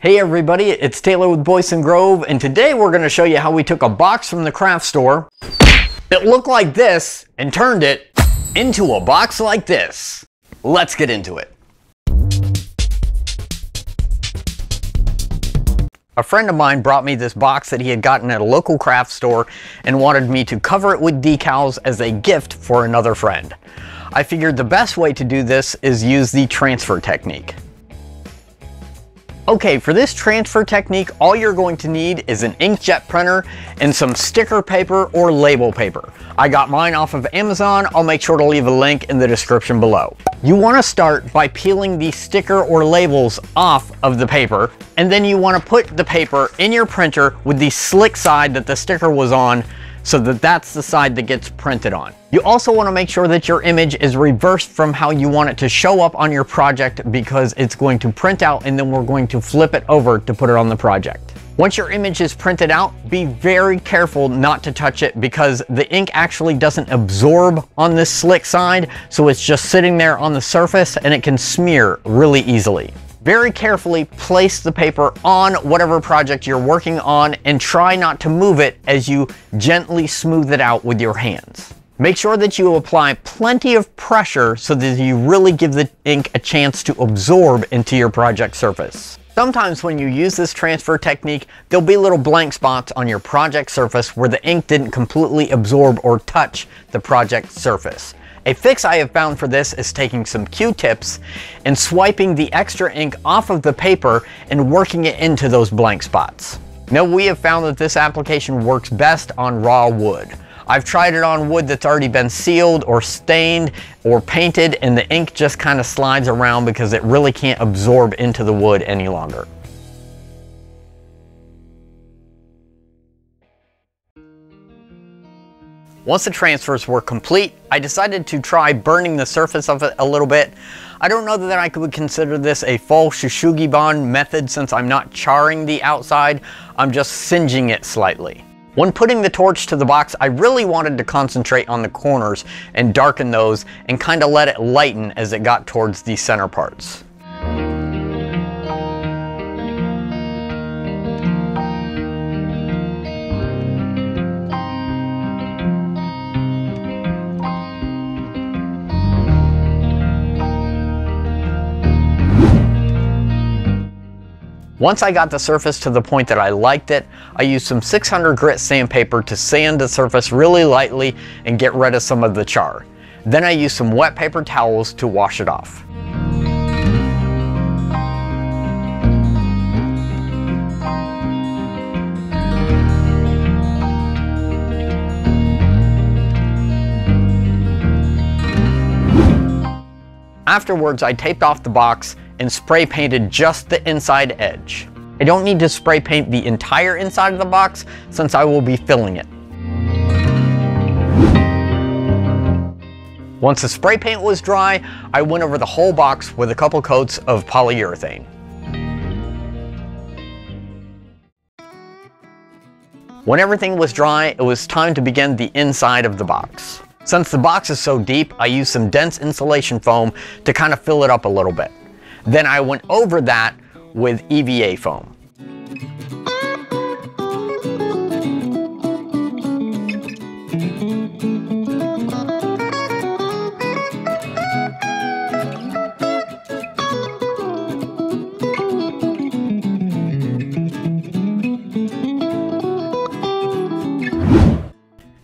Hey everybody, it's Taylor with Boydston Grove, and today we're going to show you how we took a box from the craft store, that looked like this, and turned it into a box like this. Let's get into it. A friend of mine brought me this box that he had gotten at a local craft store and wanted me to cover it with decals as a gift for another friend. I figured the best way to do this is use the transfer technique. Okay, for this transfer technique, all you're going to need is an inkjet printer and some sticker paper or label paper. I got mine off of Amazon. I'll make sure to leave a link in the description below. You want to start by peeling the sticker or labels off of the paper, and then you want to put the paper in your printer with the slick side that the sticker was on so that that's the side that gets printed on. You also want to make sure that your image is reversed from how you want it to show up on your project because it's going to print out and then we're going to flip it over to put it on the project. Once your image is printed out, be very careful not to touch it because the ink actually doesn't absorb on this slick side, so it's just sitting there on the surface and it can smear really easily. Very carefully place the paper on whatever project you're working on and try not to move it as you gently smooth it out with your hands. Make sure that you apply plenty of pressure so that you really give the ink a chance to absorb into your project surface. Sometimes when you use this transfer technique, there'll be little blank spots on your project surface where the ink didn't completely absorb or touch the project surface. A fix I have found for this is taking some Q-tips and swiping the extra ink off of the paper and working it into those blank spots. Now we have found that this application works best on raw wood. I've tried it on wood that's already been sealed or stained or painted and the ink just kind of slides around because it really can't absorb into the wood any longer. Once the transfers were complete, I decided to try burning the surface of it a little bit. I don't know that I could consider this a full Shoshugiban method since I'm not charring the outside, I'm just singeing it slightly. When putting the torch to the box, I really wanted to concentrate on the corners and darken those and kind of let it lighten as it got towards the center parts. Once I got the surface to the point that I liked it, I used some 600 grit sandpaper to sand the surface really lightly and get rid of some of the char. Then I used some wet paper towels to wash it off. Afterwards, I taped off the box and spray painted just the inside edge. I don't need to spray paint the entire inside of the box since I will be filling it. Once the spray paint was dry, I went over the whole box with a couple coats of polyurethane. When everything was dry, it was time to begin the inside of the box. Since the box is so deep, I used some dense insulation foam to kind of fill it up a little bit. Then I went over that with EVA foam.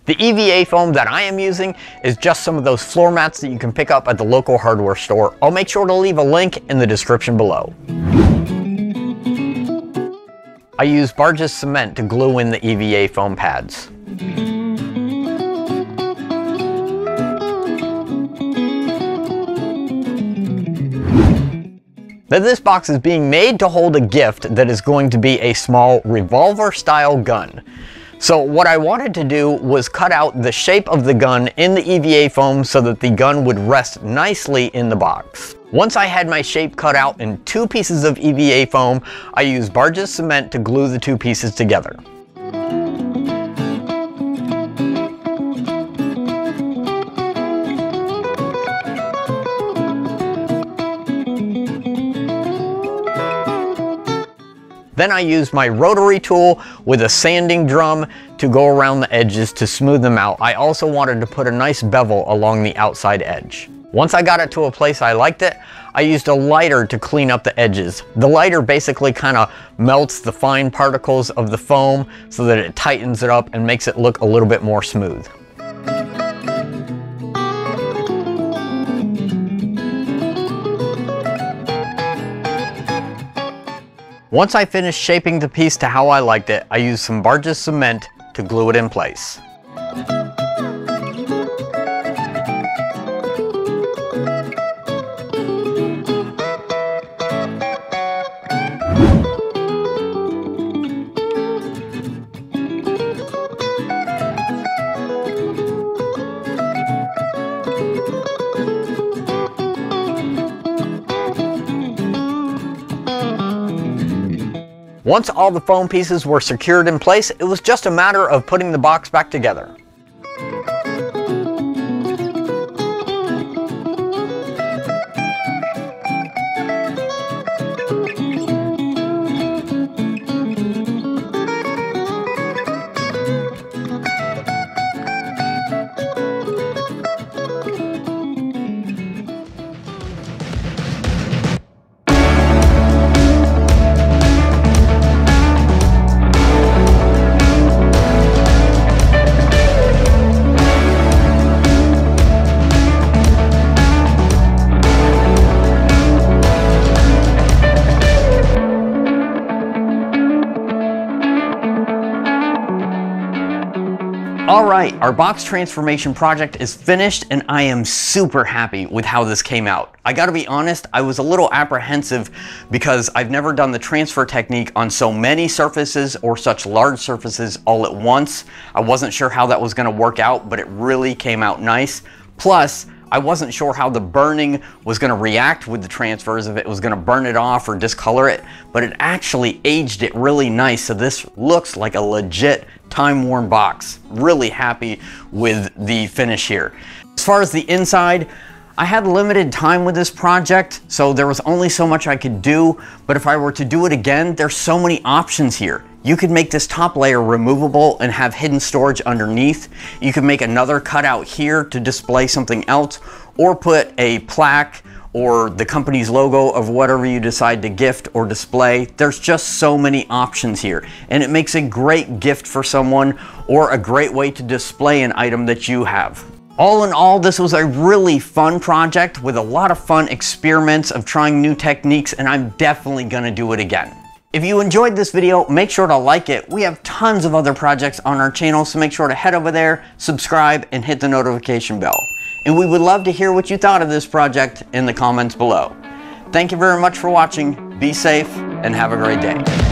The EVA foam that I am using is just some of those floor mats that you can pick up at the local hardware store. I'll make sure to leave a link in the description below. I use Barge's cement to glue in the EVA foam pads. Now this box is being made to hold a gift that is going to be a small revolver style gun. So what I wanted to do was cut out the shape of the gun in the EVA foam so that the gun would rest nicely in the box. Once I had my shape cut out in two pieces of EVA foam, I used Barge's cement to glue the two pieces together. Then I used my rotary tool with a sanding drum to go around the edges to smooth them out. I also wanted to put a nice bevel along the outside edge. Once I got it to a place I liked it, I used a lighter to clean up the edges. The lighter basically kind of melts the fine particles of the foam so that it tightens it up and makes it look a little bit more smooth. Once I finished shaping the piece to how I liked it, I used some Barge's cement to glue it in place. Once all the foam pieces were secured in place, it was just a matter of putting the box back together. All right, our box transformation project is finished and I am super happy with how this came out. I gotta be honest, I was a little apprehensive because I've never done the transfer technique on so many surfaces or such large surfaces all at once. I wasn't sure how that was gonna work out, but it really came out nice. Plus, I wasn't sure how the burning was gonna react with the transfers, if it was gonna burn it off or discolor it, but it actually aged it really nice. So this looks like a legit time-worn box. Really happy with the finish here. As far as the inside, I had limited time with this project, so there was only so much I could do, but if I were to do it again, there's so many options here. You could make this top layer removable and have hidden storage underneath. You could make another cutout here to display something else, or put a plaque or the company's logo of whatever you decide to gift or display. There's just so many options here and it makes a great gift for someone or a great way to display an item that you have. All in all, this was a really fun project with a lot of fun experiments of trying new techniques and I'm definitely gonna do it again. If you enjoyed this video, make sure to like it. We have tons of other projects on our channel, so make sure to head over there, subscribe, and hit the notification bell and we would love to hear what you thought of this project in the comments below. Thank you very much for watching, be safe, and have a great day.